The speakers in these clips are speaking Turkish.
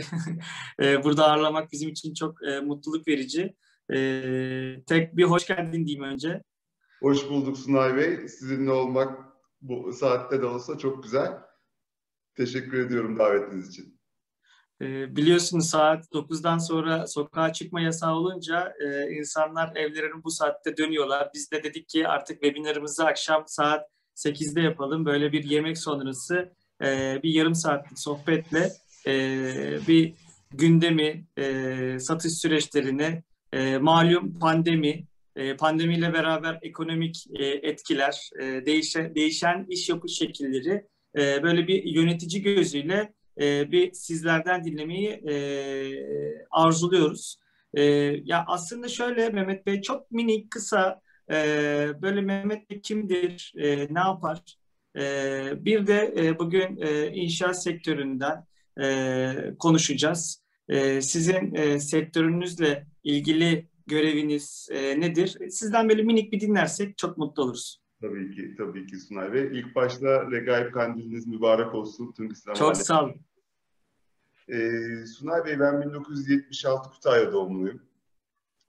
sizleri e, burada ağırlamak bizim için çok e, mutluluk verici. E, tek bir hoş geldin diyeyim önce. Hoş bulduk Sunay Bey. Sizinle olmak bu saatte de olsa çok güzel. Teşekkür ediyorum davetiniz için. Biliyorsunuz saat 9'dan sonra sokağa çıkma yasağı olunca insanlar evlerine bu saatte dönüyorlar. Biz de dedik ki artık webinarımızı akşam saat 8'de yapalım. Böyle bir yemek sonrası bir yarım saatlik sohbetle bir gündemi, satış süreçlerini, malum pandemi, pandemiyle beraber ekonomik etkiler, değişen, değişen iş yapış şekilleri böyle bir yönetici gözüyle bir sizlerden dinlemeyi arzuluyoruz. Ya aslında şöyle Mehmet Bey çok minik kısa böyle Mehmet Bey kimdir, ne yapar? bir de bugün inşaat sektöründen konuşacağız. sizin sektörünüzle ilgili göreviniz nedir? Sizden böyle minik bir dinlersek çok mutlu oluruz. Tabii ki, tabii ki Sunay Bey. İlk başta Regaib Kandiliniz mübarek olsun tüm İslam Çok sağ olun. Ee, Sunay Bey ben 1976 Kütahya doğumluyum.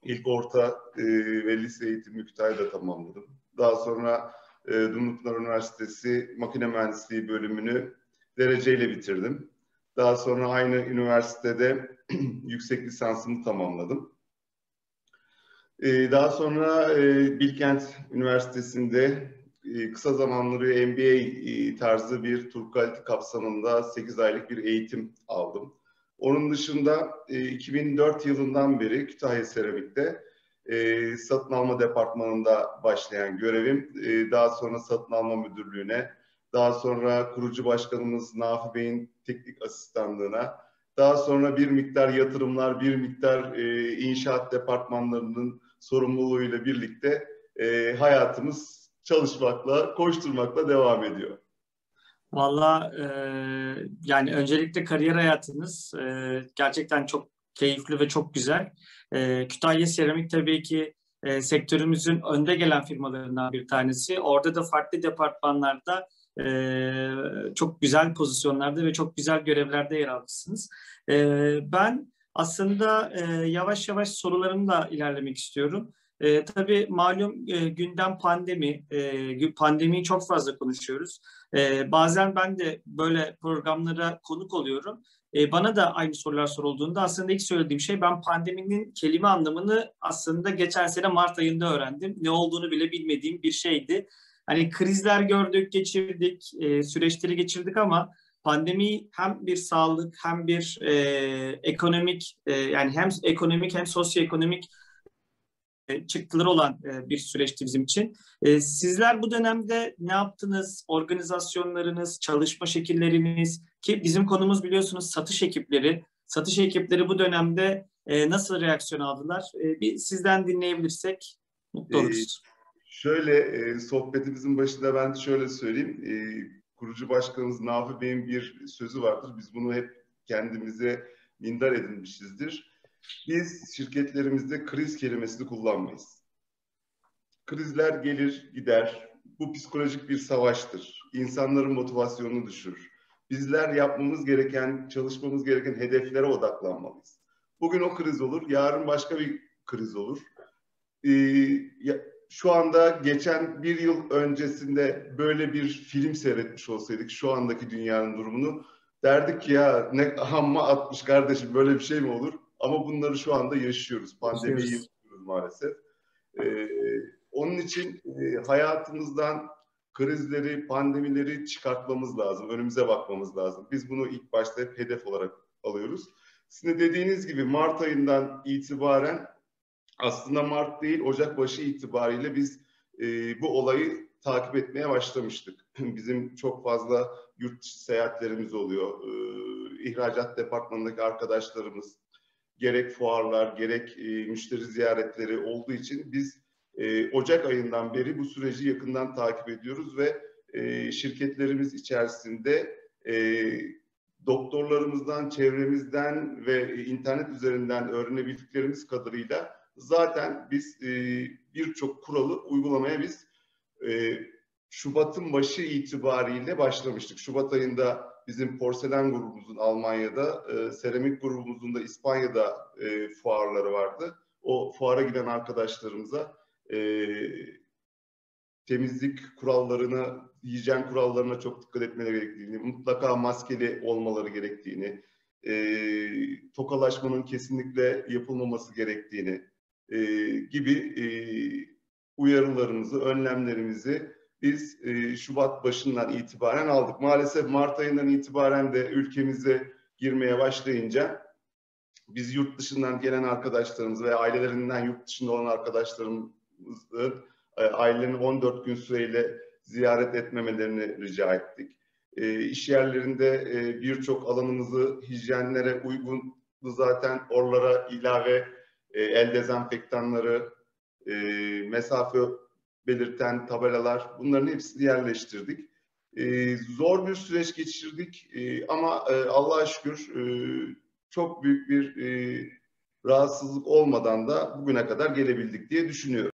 İlk orta e, ve lise eğitimi Kütahya'da tamamladım. Daha sonra e, Dumlupınar Üniversitesi Makine Mühendisliği bölümünü dereceyle bitirdim. Daha sonra aynı üniversitede yüksek lisansımı tamamladım. Ee, daha sonra e, Bilkent Üniversitesi'nde e, kısa zamanlı MBA e, tarzı bir Turkalite kapsamında 8 aylık bir eğitim aldım. Onun dışında 2004 yılından beri Kütahya Seramik'te satın alma departmanında başlayan görevim daha sonra satın alma müdürlüğüne, daha sonra kurucu başkanımız Nafi Bey'in teknik asistanlığına, daha sonra bir miktar yatırımlar, bir miktar inşaat departmanlarının sorumluluğuyla birlikte e, hayatımız çalışmakla, koşturmakla devam ediyor. Valla e, yani öncelikle kariyer hayatınız e, gerçekten çok keyifli ve çok güzel. E, Kütahya Seramik tabii ki e, sektörümüzün önde gelen firmalarından bir tanesi. Orada da farklı departmanlarda e, çok güzel pozisyonlarda ve çok güzel görevlerde yer almışsınız. E, ben aslında e, yavaş yavaş sorularımla ilerlemek istiyorum. E, tabii malum e, gündem pandemi, e, pandemiyi çok fazla konuşuyoruz. E, bazen ben de böyle programlara konuk oluyorum. E, bana da aynı sorular sorulduğunda aslında ilk söylediğim şey ben pandeminin kelime anlamını aslında geçen sene Mart ayında öğrendim. Ne olduğunu bile bilmediğim bir şeydi. Hani krizler gördük, geçirdik, e, süreçleri geçirdik ama pandemi hem bir sağlık hem bir e, ekonomik e, yani hem ekonomik hem sosyoekonomik e, çıktıları olan e, bir süreçti bizim için. E, sizler bu dönemde ne yaptınız? Organizasyonlarınız, çalışma şekilleriniz ki bizim konumuz biliyorsunuz satış ekipleri. Satış ekipleri bu dönemde e, nasıl reaksiyon aldılar? E, bir sizden dinleyebilirsek mutlu oluruz. Şöyle e, sohbetimizin başında ben şöyle söyleyeyim. E, kurucu başkanımız Nafi Bey'in bir sözü vardır. Biz bunu hep kendimize mindar edinmişizdir. Biz şirketlerimizde kriz kelimesini kullanmayız. Krizler gelir gider. Bu psikolojik bir savaştır. İnsanların motivasyonunu düşürür. Bizler yapmamız gereken, çalışmamız gereken hedeflere odaklanmalıyız. Bugün o kriz olur, yarın başka bir kriz olur. Ee, şu anda geçen bir yıl öncesinde böyle bir film seyretmiş olsaydık şu andaki dünyanın durumunu derdik ki ya ne hamma atmış kardeşim böyle bir şey mi olur? Ama bunları şu anda yaşıyoruz. Pandemiyi yaşıyoruz maalesef. Ee, onun için e, hayatımızdan krizleri, pandemileri çıkartmamız lazım. Önümüze bakmamız lazım. Biz bunu ilk başta hep hedef olarak alıyoruz. Sizin de dediğiniz gibi Mart ayından itibaren aslında Mart değil Ocak başı itibariyle biz e, bu olayı takip etmeye başlamıştık. Bizim çok fazla yurt dışı seyahatlerimiz oluyor. E, ihracat departmanındaki arkadaşlarımız gerek fuarlar gerek e, müşteri ziyaretleri olduğu için biz e, Ocak ayından beri bu süreci yakından takip ediyoruz ve e, şirketlerimiz içerisinde e, doktorlarımızdan, çevremizden ve internet üzerinden öğrenebildiklerimiz kadarıyla zaten biz e, birçok kuralı uygulamaya biz e, Şubat'ın başı itibariyle başlamıştık. Şubat ayında bizim porselen grubumuzun Almanya'da, e, seramik grubumuzun da İspanya'da e, fuarları vardı. O fuara giden arkadaşlarımıza e, temizlik kurallarını, hijyen kurallarına çok dikkat etmeleri gerektiğini, mutlaka maskeli olmaları gerektiğini, e, tokalaşmanın kesinlikle yapılmaması gerektiğini e, gibi e, uyarılarımızı, önlemlerimizi biz e, Şubat başından itibaren aldık. Maalesef Mart ayından itibaren de ülkemize girmeye başlayınca biz yurt dışından gelen arkadaşlarımız veya ailelerinden yurt dışında olan arkadaşlarımızın e, ailelerini 14 gün süreyle ziyaret etmemelerini rica ettik. E, iş yerlerinde e, birçok alanımızı hijyenlere uygun zaten oralara ilave e, el dezenfektanları, e, mesafe belirten tabelalar bunların hepsini yerleştirdik. E, zor bir süreç geçirdik e, ama e, Allah'a şükür e, çok büyük bir e, rahatsızlık olmadan da bugüne kadar gelebildik diye düşünüyorum.